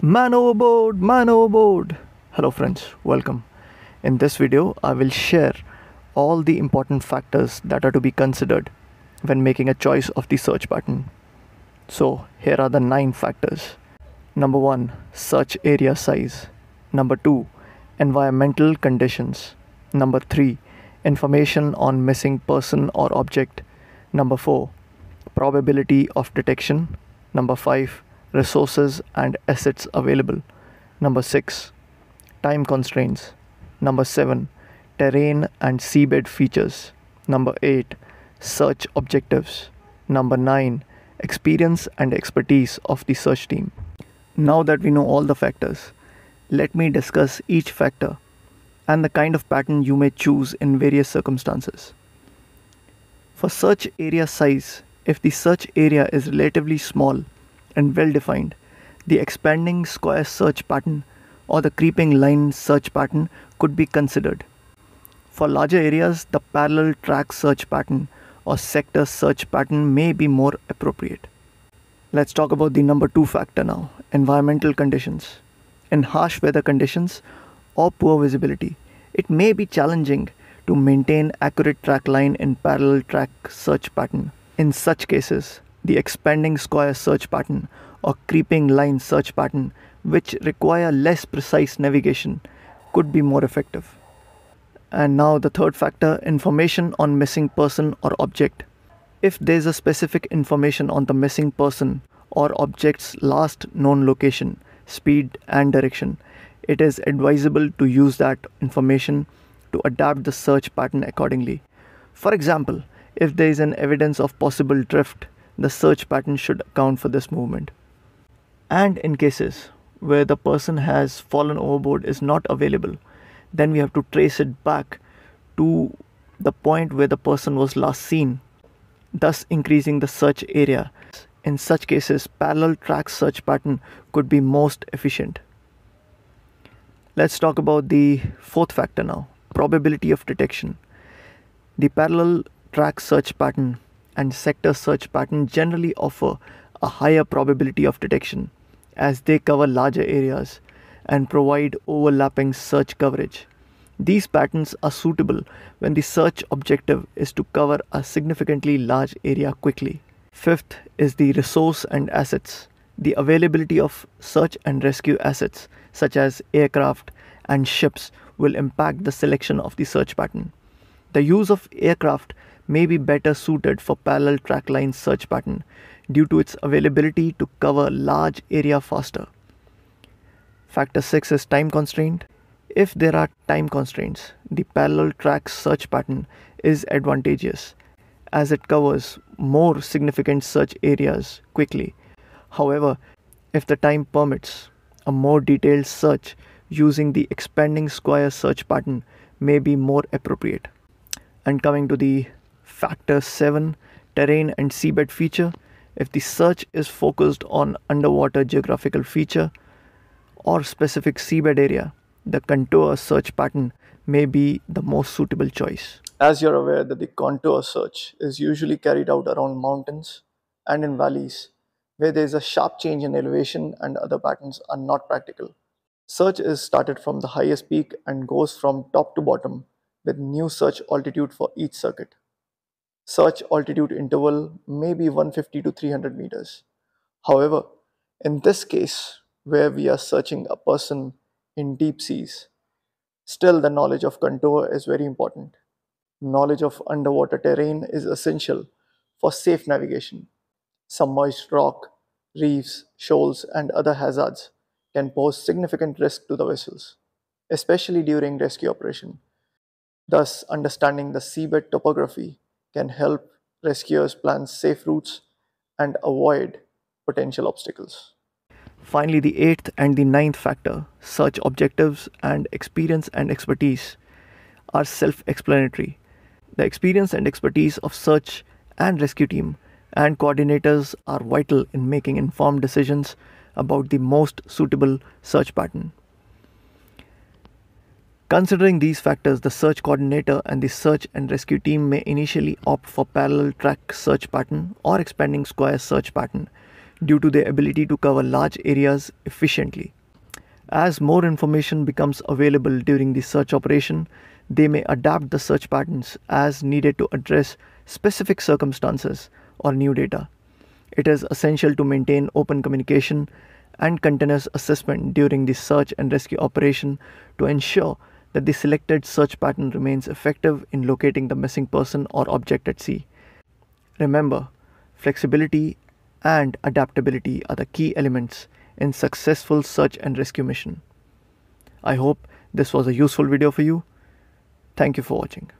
Man overboard, man overboard. Hello friends, welcome. In this video, I will share all the important factors that are to be considered when making a choice of the search pattern. So, here are the 9 factors. Number 1, search area size. Number 2, environmental conditions. Number 3, information on missing person or object. Number 4, probability of detection. Number 5, resources and assets available. Number 6, time constraints. Number 7, terrain and seabed features. Number 8, search objectives. Number 9, experience and expertise of the search team. Now that we know all the factors, let me discuss each factor and the kind of pattern you may choose in various circumstances. For search area size, if the search area is relatively small and well defined, the expanding square search pattern or the creeping line search pattern could be considered. For larger areas, the parallel track search pattern or sector search pattern may be more appropriate. Let's talk about the number two factor now environmental conditions. In harsh weather conditions or poor visibility, it may be challenging to maintain accurate track line in parallel track search pattern. In such cases, the expanding square search pattern or creeping line search pattern, which require less precise navigation, could be more effective. And now the third factor information on missing person or object. If there's a specific information on the missing person or object's last known location, speed, and direction, it is advisable to use that information to adapt the search pattern accordingly. For example, if there is an evidence of possible drift, the search pattern should account for this movement. And in cases where the person has fallen overboard is not available, then we have to trace it back to the point where the person was last seen, thus increasing the search area. In such cases, parallel track search pattern could be most efficient. Let's talk about the fourth factor now probability of detection. The parallel track search pattern and sector search pattern generally offer a higher probability of detection as they cover larger areas and provide overlapping search coverage. These patterns are suitable when the search objective is to cover a significantly large area quickly. Fifth is the resource and assets. The availability of search and rescue assets, such as aircraft and ships, will impact the selection of the search pattern. The use of aircraft may be better suited for parallel track line search pattern due to its availability to cover large area faster. Factor 6 is time constraint. If there are time constraints, the parallel track search pattern is advantageous as it covers more significant search areas quickly. However, if the time permits, a more detailed search using the expanding square search pattern may be more appropriate. And coming to the factor 7 terrain and seabed feature. If the search is focused on underwater geographical feature or specific seabed area the contour search pattern may be the most suitable choice. As you're aware that the contour search is usually carried out around mountains and in valleys where there is a sharp change in elevation and other patterns are not practical. Search is started from the highest peak and goes from top to bottom with new search altitude for each circuit such altitude interval may be 150 to 300 meters. However, in this case, where we are searching a person in deep seas, still the knowledge of contour is very important. Knowledge of underwater terrain is essential for safe navigation. Submerged rock, reefs, shoals, and other hazards can pose significant risk to the vessels, especially during rescue operation. Thus, understanding the seabed topography can help rescuers plan safe routes and avoid potential obstacles. Finally, the eighth and the ninth factor, search objectives and experience and expertise, are self explanatory. The experience and expertise of search and rescue team and coordinators are vital in making informed decisions about the most suitable search pattern. Considering these factors, the search coordinator and the search and rescue team may initially opt for parallel track search pattern or expanding square search pattern due to their ability to cover large areas efficiently. As more information becomes available during the search operation, they may adapt the search patterns as needed to address specific circumstances or new data. It is essential to maintain open communication and continuous assessment during the search and rescue operation to ensure that the selected search pattern remains effective in locating the missing person or object at sea. Remember, flexibility and adaptability are the key elements in successful search and rescue mission. I hope this was a useful video for you. Thank you for watching.